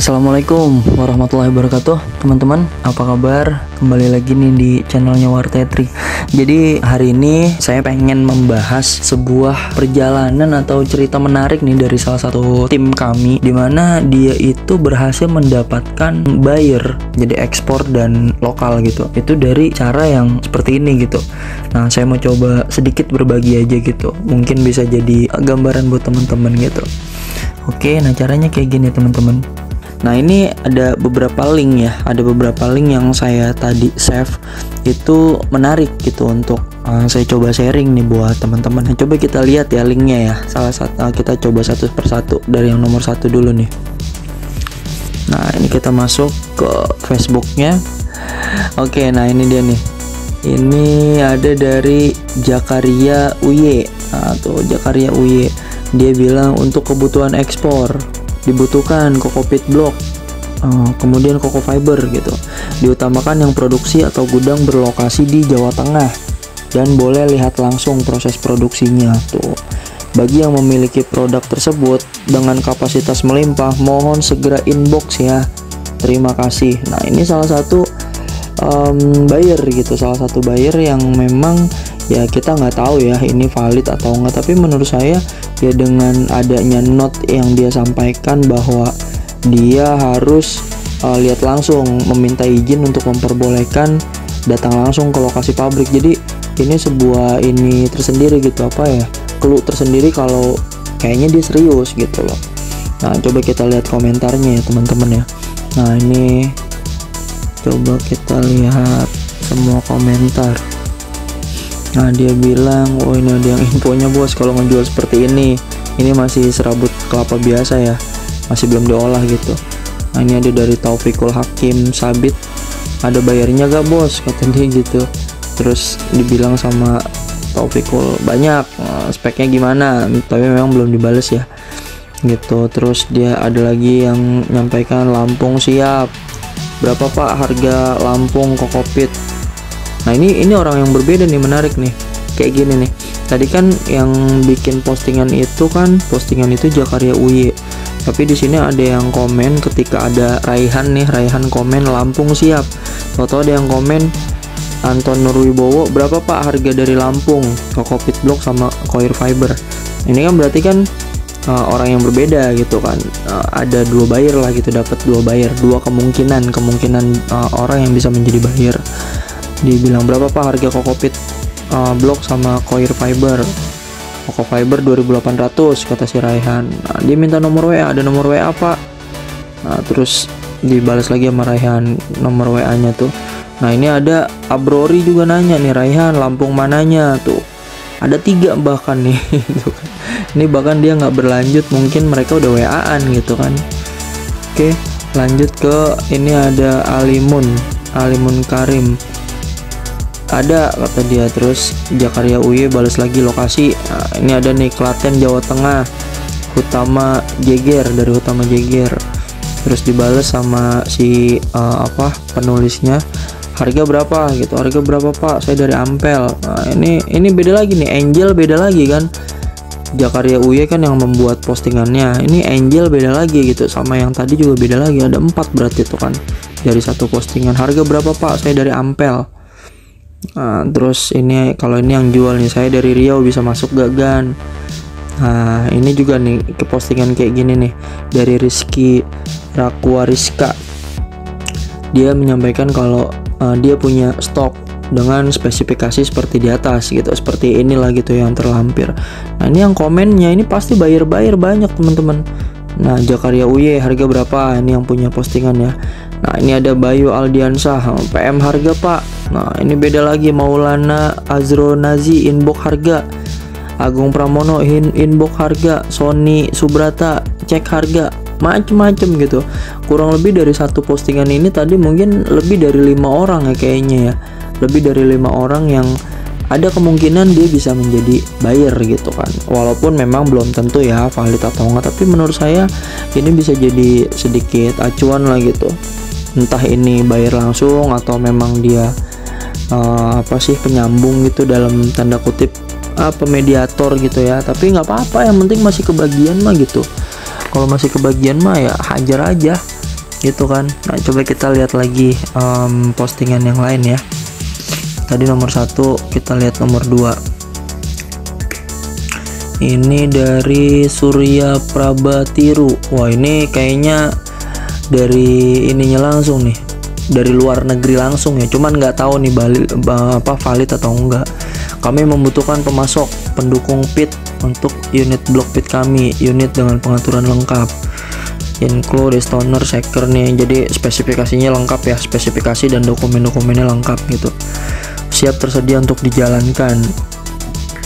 Assalamualaikum warahmatullahi wabarakatuh. Teman-teman apa kabar? Kembali lagi nih di channelnya Wartetri Jadi hari ini saya pengen membahas sebuah perjalanan atau cerita menarik nih dari salah satu tim kami Di mana dia itu berhasil mendapatkan buyer Jadi ekspor dan lokal gitu. Itu dari cara yang seperti ini gitu. Nah saya mau coba sedikit berbagi aja gitu. Mungkin bisa jadi gambaran buat teman-teman gitu. Oke, nah caranya kayak gini teman-teman. Nah ini ada beberapa link ya, ada beberapa link yang saya tadi save itu menarik gitu untuk uh, saya coba sharing nih buat teman-teman. Nah, coba kita lihat ya linknya ya. Salah satu uh, kita coba satu persatu dari yang nomor satu dulu nih. Nah ini kita masuk ke Facebooknya. Oke, nah ini dia nih. Ini ada dari Jakaria Uye atau Jakaria Uye. Dia bilang untuk kebutuhan ekspor dibutuhkan kokopit blok uh, kemudian koko fiber gitu. Diutamakan yang produksi atau gudang berlokasi di Jawa Tengah dan boleh lihat langsung proses produksinya tuh. Bagi yang memiliki produk tersebut dengan kapasitas melimpah mohon segera inbox ya. Terima kasih. Nah ini salah satu um, buyer gitu salah satu buyer yang memang ya kita nggak tahu ya ini valid atau enggak tapi menurut saya ya dengan adanya note yang dia sampaikan bahwa dia harus uh, lihat langsung meminta izin untuk memperbolehkan datang langsung ke lokasi pabrik. Jadi ini sebuah ini tersendiri gitu apa ya clue tersendiri kalau kayaknya dia serius gitu loh. Nah coba kita lihat komentarnya ya teman-teman ya. Nah ini coba kita lihat semua komentar Nah dia bilang, oh ini ada yang infonya bos kalau ngejual seperti ini. Ini masih serabut kelapa biasa ya. Masih belum diolah gitu. Nah ini ada dari Taufikul Hakim Sabit. Ada bayarnya gak bos? Kata dia gitu. Terus dibilang sama Taufikul banyak eh, speknya gimana? Tapi memang belum dibales ya gitu. Terus dia ada lagi yang nyampaikan Lampung siap. Berapa pak harga Lampung kokopit Nah ini ini orang yang berbeda nih menarik nih kayak gini nih. Tadi kan yang bikin postingan itu kan postingan itu Jakaria Uye. Tapi di sini ada yang komen ketika ada Raihan nih, Raihan komen Lampung siap. Toto ada yang komen Anton Nurwibowo berapa pak harga dari Lampung Kokopit Block sama Coir Fiber. Ini kan berarti kan uh, orang yang berbeda gitu kan. Uh, ada dua buyer lah gitu dapat dua buyer, dua kemungkinan kemungkinan uh, orang yang bisa menjadi buyer dibilang berapa pak harga kokopit uh, blok sama coir fiber? Koko fiber 2800 kata si Raihan. Nah, dia minta nomor WA ada nomor WA apa nah terus dibalas lagi sama Raihan nomor WA nya tuh. Nah ini ada Abrori juga nanya nih Raihan Lampung mananya tuh? Ada tiga bahkan nih gitu kan. ini bahkan dia nggak berlanjut mungkin mereka udah WA-an gitu kan. Oke lanjut ke ini ada Alimun Alimun Karim ada kata dia. Terus Jakarta UI balas lagi lokasi. Nah, ini ada nih Klaten Jawa Tengah. Utama Jeger dari Utama Jeger. Terus dibales sama si uh, apa penulisnya. Harga berapa? Gitu harga berapa pak? Saya dari Ampel. Nah, ini ini beda lagi nih. Angel beda lagi kan? Jakarta UI kan yang membuat postingannya. Ini Angel beda lagi gitu. Sama yang tadi juga beda lagi. Ada empat berarti itu kan? Dari satu postingan. Harga berapa pak? Saya dari Ampel Nah, terus ini kalau ini yang jual nih saya dari Riau bisa masuk gak gan Nah ini juga nih ke postingan kayak gini nih dari Rizky Rakwariska dia menyampaikan kalau uh, dia punya stok dengan spesifikasi seperti di atas gitu seperti inilah gitu yang terlampir. Nah ini yang komennya ini pasti bayar-bayar banyak teman-teman. Nah Jakaria Uye harga berapa? Ini yang punya postingan ya. Nah ini ada Bayu Aldiansah PM harga pak Nah ini beda lagi Maulana Azro Nazi inbox harga. Agung Pramono in inbox harga. Sony Subrata cek harga. Macem-macem gitu. Kurang lebih dari satu postingan ini tadi mungkin lebih dari lima orang ya kayaknya ya. Lebih dari lima orang yang ada kemungkinan dia bisa menjadi buyer gitu kan. Walaupun memang belum tentu ya valid atau enggak tapi menurut saya ini bisa jadi sedikit acuan lah gitu. Entah ini bayar langsung atau memang dia uh, apa sih penyambung gitu dalam tanda kutip uh, pemediator gitu ya. Tapi nggak apa-apa yang penting masih kebagian mah gitu. Kalau masih kebagian mah ya hajar aja gitu kan. Nah coba kita lihat lagi um, postingan yang lain ya. Tadi nomor satu kita lihat nomor dua. Ini dari Surya Prabatiru. Wah ini kayaknya dari ininya langsung nih dari luar negeri langsung ya. Cuman nggak tahu nih balik apa valid atau enggak. Kami membutuhkan pemasok pendukung pit untuk unit block pit kami unit dengan pengaturan lengkap. Include stoner shaker nih jadi spesifikasinya lengkap ya spesifikasi dan dokumen-dokumennya lengkap gitu. Siap tersedia untuk dijalankan.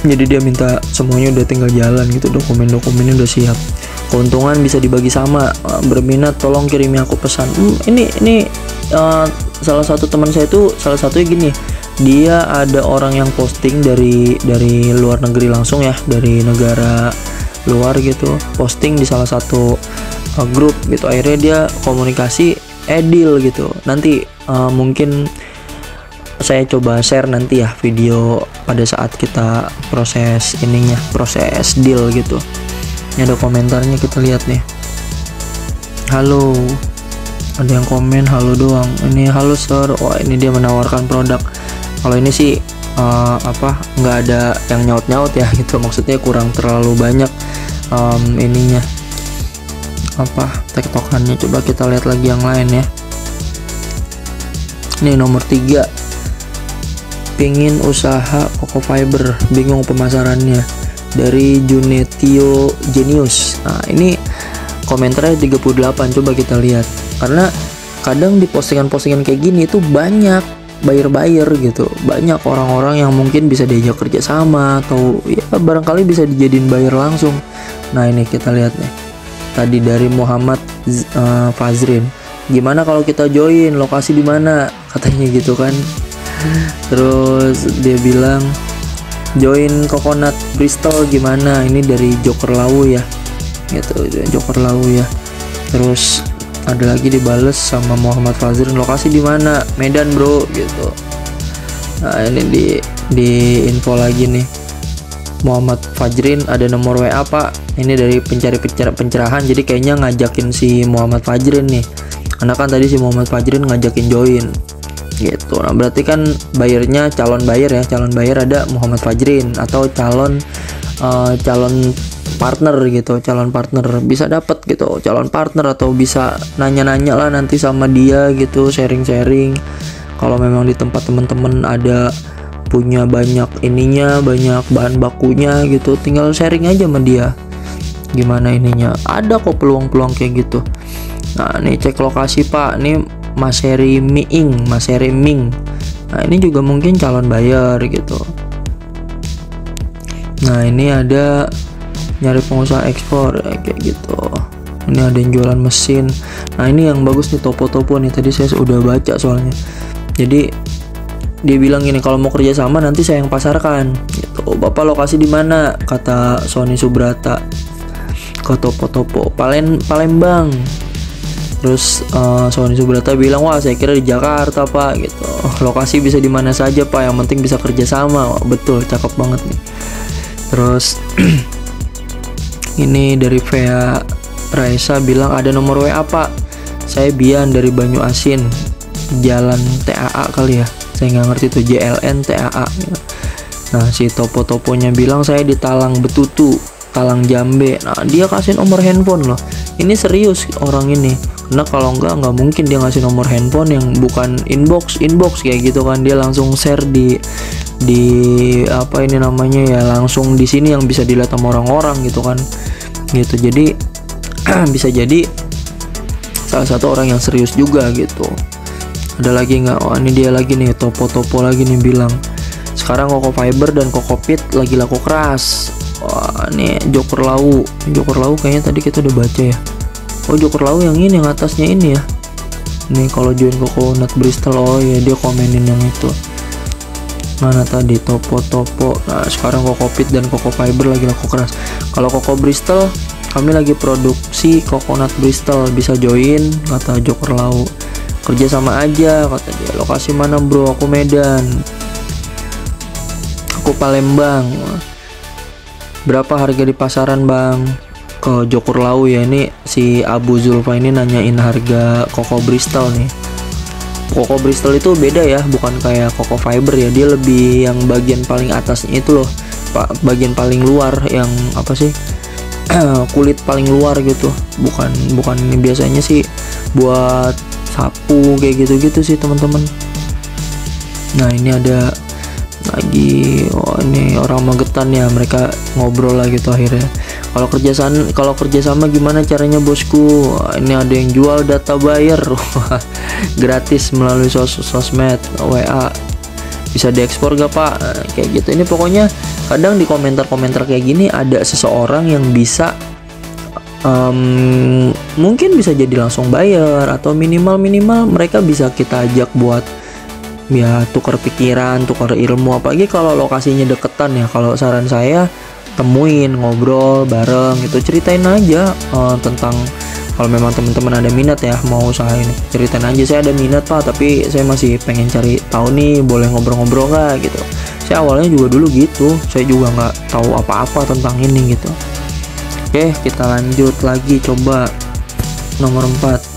Jadi dia minta semuanya udah tinggal jalan gitu dokumen-dokumennya udah siap keuntungan bisa dibagi sama berminat tolong kirimi aku pesan. Hmm, ini ini uh, salah satu teman saya itu salah satunya gini. Dia ada orang yang posting dari dari luar negeri langsung ya dari negara luar gitu. Posting di salah satu uh, grup gitu. Akhirnya dia komunikasi edil gitu. Nanti uh, mungkin saya coba share nanti ya video pada saat kita proses ininya proses deal gitu ini ada komentarnya kita lihat nih. Halo. Ada yang komen halo doang. Ini halo sir. Wah ini dia menawarkan produk. Kalau ini sih uh, apa nggak ada yang nyaut nyaut ya gitu. Maksudnya kurang terlalu banyak um, ininya. Apa tektokannya. Coba kita lihat lagi yang lain ya. Ini nomor tiga. Pingin usaha Koko Fiber bingung pemasarannya dari Junetio Genius. Nah ini komentarnya 38 coba kita lihat. Karena kadang di postingan-postingan kayak gini tuh banyak buyer-buyer gitu. Banyak orang-orang yang mungkin bisa diajak kerja sama atau ya barangkali bisa dijadiin buyer langsung. Nah ini kita lihat nih. Tadi dari Muhammad uh, Fazrin. Gimana kalau kita join? Lokasi di mana? Katanya gitu kan. Terus dia bilang join coconut Bristol gimana? Ini dari Joker Lawu ya. Gitu Joker Lawu ya. Terus ada lagi dibales sama Muhammad Fazrin lokasi di mana? Medan bro gitu. Nah ini di di info lagi nih. Muhammad Fajrin ada nomor WA pak. Ini dari pencari pencerahan jadi kayaknya ngajakin si Muhammad Fajrin nih. Karena kan tadi si Muhammad Fajrin ngajakin join gitu. Nah berarti kan bayarnya calon bayar ya. Calon bayar ada Muhammad Fajrin atau calon uh, calon partner gitu calon partner bisa dapat gitu. Calon partner atau bisa nanya-nanya lah nanti sama dia gitu sharing-sharing. Kalau memang di tempat teman-teman ada punya banyak ininya banyak bahan bakunya gitu tinggal sharing aja sama dia. Gimana ininya. Ada kok peluang-peluang kayak gitu. Nah ini cek lokasi pak. Ini Mas Heri Miing Mas Heri Ming. Nah ini juga mungkin calon bayar gitu. Nah ini ada nyari pengusaha ekspor ya, kayak gitu. Ini ada yang jualan mesin. Nah ini yang bagus nih topo-topo nih. Tadi saya sudah baca soalnya. Jadi dia bilang gini kalau mau kerja sama nanti saya yang pasarkan. Gitu. Bapak lokasi di mana? kata Sony Subrata ke topo-topo. Palen Palembang terus uh, Sony Subrata bilang wah saya kira di Jakarta pak gitu. Lokasi bisa di mana saja pak. Yang penting bisa kerja sama. Betul cakep banget nih. Terus ini dari Vea Raisa bilang ada nomor WA pak. Saya Bian dari Banyu Asin. Jalan TAA kali ya. Saya nggak ngerti tuh JLN TAA nah si topo-toponya bilang saya di Talang Betutu Talang Jambe. Nah dia kasih nomor handphone loh. Ini serius orang ini karena kalau enggak nggak mungkin dia ngasih nomor handphone yang bukan inbox inbox kayak gitu kan. Dia langsung share di di apa ini namanya ya langsung di sini yang bisa dilihat sama orang-orang gitu kan. Gitu jadi bisa jadi salah satu orang yang serius juga gitu. Ada lagi nggak oh ini dia lagi nih topo-topo lagi nih bilang sekarang koko fiber dan koko pit lagi laku keras. Wah ini joker lau. Joker lau kayaknya tadi kita udah baca ya oh Joker Lau yang ini yang atasnya ini ya? Nih kalau join Coconut Bristol oh ya dia komenin yang itu. Mana tadi topo-topo. Nah sekarang Coco Pit dan Coco Fiber lagi laku keras. Kalau Coco Bristol kami lagi produksi Coconut Bristol. Bisa join kata Joker Lau kerja sama aja kata dia. Lokasi mana bro? Aku Medan. Aku Palembang. Berapa harga di pasaran bang ke Jokur Lau ya ini si Abu Zulfa ini nanyain harga Koko Bristol nih. Koko Bristol itu beda ya bukan kayak Koko Fiber ya dia lebih yang bagian paling atasnya itu loh pak bagian paling luar yang apa sih kulit paling luar gitu. Bukan bukan biasanya sih buat sapu kayak gitu-gitu sih teman-teman. Nah ini ada lagi oh ini orang magetan ya mereka ngobrol lah gitu akhirnya kalau kerjasama kalau kerjasama gimana caranya bosku? Ini ada yang jual data buyer. Gratis melalui sos sosmed WA bisa diekspor gak pak? Kayak gitu. Ini pokoknya kadang di komentar-komentar kayak gini ada seseorang yang bisa um, mungkin bisa jadi langsung bayar atau minimal minimal mereka bisa kita ajak buat ya tukar pikiran tukar ilmu. Apalagi kalau lokasinya deketan ya. Kalau saran saya temuin ngobrol bareng gitu. Ceritain aja uh, tentang kalau memang teman-teman ada minat ya mau usaha ini. Ceritain aja saya ada minat pak tapi saya masih pengen cari tahu nih boleh ngobrol-ngobrol nggak? gitu. Saya awalnya juga dulu gitu. Saya juga nggak tahu apa-apa tentang ini gitu. Oke kita lanjut lagi. Coba nomor 4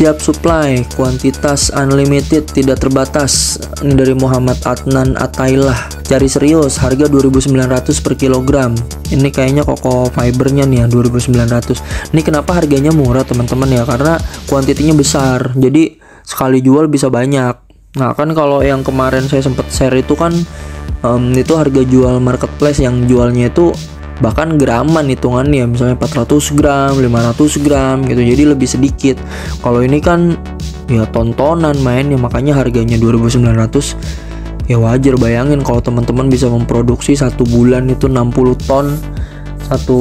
Siap supply, kuantitas unlimited tidak terbatas. Ini dari Muhammad Adnan Atailah. Cari serius, harga 2.900 per kilogram. Ini kayaknya koko fibernya nih ya 2.900. Ini kenapa harganya murah teman-teman ya? Karena kuantitinya besar. Jadi sekali jual bisa banyak. Nah kan kalau yang kemarin saya sempat share itu kan um, itu harga jual marketplace yang jualnya itu bahkan graman hitungannya misalnya 400 gram 500 gram gitu jadi lebih sedikit kalau ini kan ya tontonan main ya makanya harganya 2900 ya wajar bayangin kalau teman-teman bisa memproduksi satu bulan itu 60 ton satu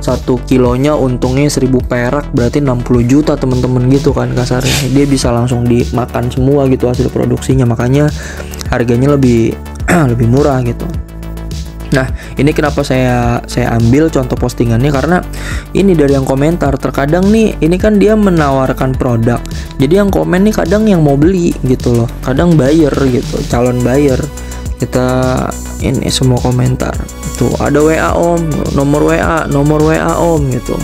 satu kilonya untungnya 1000 perak berarti 60 juta teman-teman gitu kan kasarnya. Dia bisa langsung dimakan semua gitu hasil produksinya makanya harganya lebih lebih murah gitu Nah, ini kenapa saya saya ambil contoh postingannya karena ini dari yang komentar. Terkadang nih, ini kan dia menawarkan produk. Jadi yang komen nih kadang yang mau beli gitu loh. Kadang buyer gitu, calon buyer. Kita ini semua komentar. Tuh, ada WA Om, nomor WA, nomor WA Om gitu.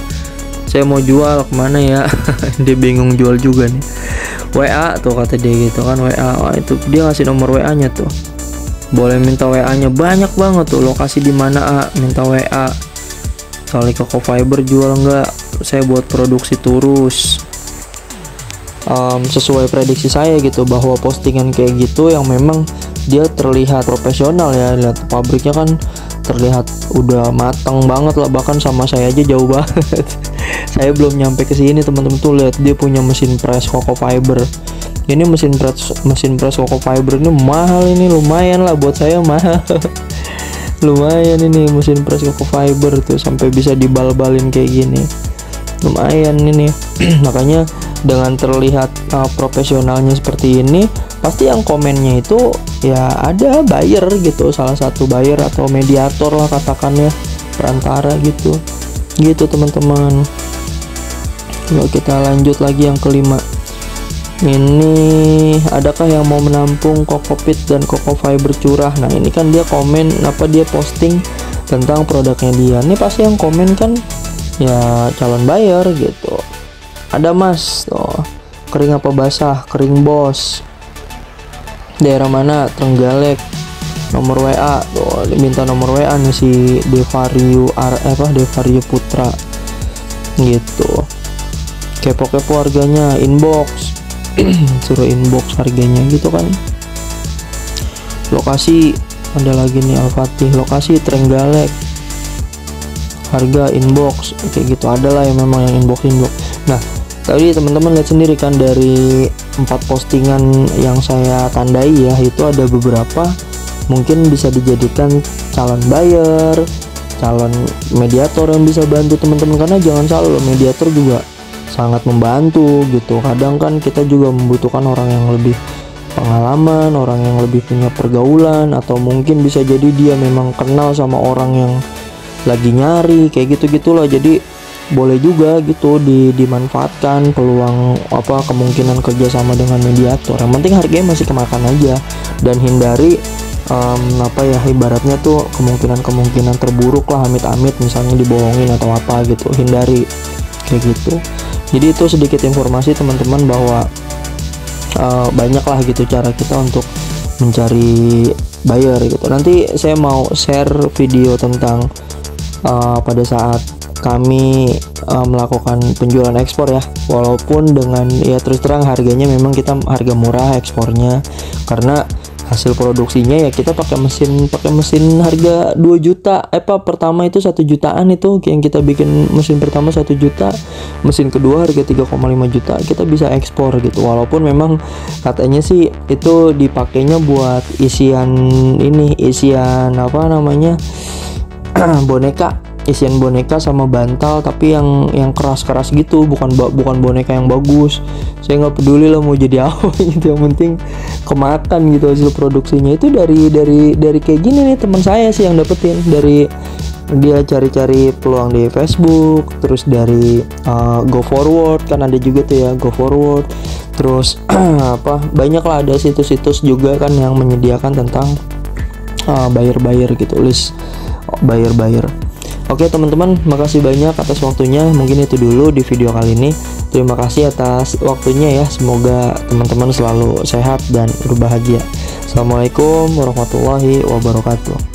Saya mau jual ke mana ya? dia bingung jual juga nih. WA tuh kata dia gitu kan WA. Oh, itu dia ngasih nomor WA-nya tuh boleh minta WA nya banyak banget tuh lokasi di mana A minta WA soalnya Koko Fiber jual nggak? Saya buat produksi terus. Um, sesuai prediksi saya gitu bahwa postingan kayak gitu yang memang dia terlihat profesional ya lihat pabriknya kan terlihat udah matang banget lah bahkan sama saya aja jauh banget. Saya belum nyampe ke sini teman-teman tuh lihat dia punya mesin press Koko Fiber. Ini mesin press mesin press Coco Fiber ini mahal ini lumayan lah buat saya mahal. Lumayan ini mesin press Coco Fiber tuh sampai bisa dibal-balin kayak gini. Lumayan ini. Makanya dengan terlihat uh, profesionalnya seperti ini pasti yang komennya itu ya ada buyer gitu salah satu buyer atau mediator lah katakannya perantara gitu. Gitu teman-teman. Yuk kita lanjut lagi yang kelima. Ini adakah yang mau menampung kokopit dan koko fiber curah? Nah ini kan dia komen apa dia posting tentang produknya dia. Ini pasti yang komen kan ya calon buyer gitu ada mas. Tuh. Kering apa basah? Kering bos. Daerah mana? Trenggalek. Nomor WA tuh diminta nomor WA nih si Devario R apa Devario Putra. Gitu. Kepo-kepo harganya. Inbox. Suruh inbox harganya gitu kan. Lokasi. Ada lagi nih Al-Fatih. Lokasi Trenggalek. Harga inbox. Kayak gitu adalah yang memang yang inbox inbox nah tadi teman-teman lihat sendiri kan dari empat postingan yang saya tandai ya itu ada beberapa mungkin bisa dijadikan calon buyer calon mediator yang bisa bantu teman-teman. Karena jangan salah mediator juga sangat membantu gitu. Kadang kan kita juga membutuhkan orang yang lebih pengalaman orang yang lebih punya pergaulan atau mungkin bisa jadi dia memang kenal sama orang yang lagi nyari kayak gitu gitulah jadi boleh juga gitu di, dimanfaatkan peluang apa kemungkinan kerjasama dengan mediator. Yang penting harganya masih kemakan aja dan hindari um, apa ya ibaratnya tuh kemungkinan-kemungkinan terburuk lah amit-amit misalnya dibohongin atau apa gitu. Hindari kayak gitu. Jadi itu sedikit informasi teman-teman bahwa uh, banyak gitu cara kita untuk mencari buyer gitu. Nanti saya mau share video tentang uh, pada saat kami uh, melakukan penjualan ekspor ya. Walaupun dengan ya terus terang harganya memang kita harga murah ekspornya. Karena hasil produksinya ya kita pakai mesin pakai mesin harga 2 juta. Eh apa pertama itu satu jutaan itu. Yang kita bikin mesin pertama satu juta. Mesin kedua harga 3,5 juta. Kita bisa ekspor gitu. Walaupun memang katanya sih itu dipakainya buat isian ini isian apa namanya boneka isian boneka sama bantal tapi yang yang keras-keras gitu bukan bukan boneka yang bagus. Saya nggak peduli lah mau jadi apa gitu. Yang penting kemakan gitu hasil produksinya. Itu dari dari dari kayak gini nih teman saya sih yang dapetin. Dari dia cari-cari peluang di Facebook terus dari uh, Go Forward kan ada juga tuh ya Go Forward. Terus apa banyak lah ada situs-situs juga kan yang menyediakan tentang uh, buyer-buyer gitu list buyer-buyer Oke teman-teman, makasih banyak atas waktunya. Mungkin itu dulu di video kali ini. Terima kasih atas waktunya ya. Semoga teman-teman selalu sehat dan berbahagia. Assalamualaikum warahmatullahi wabarakatuh.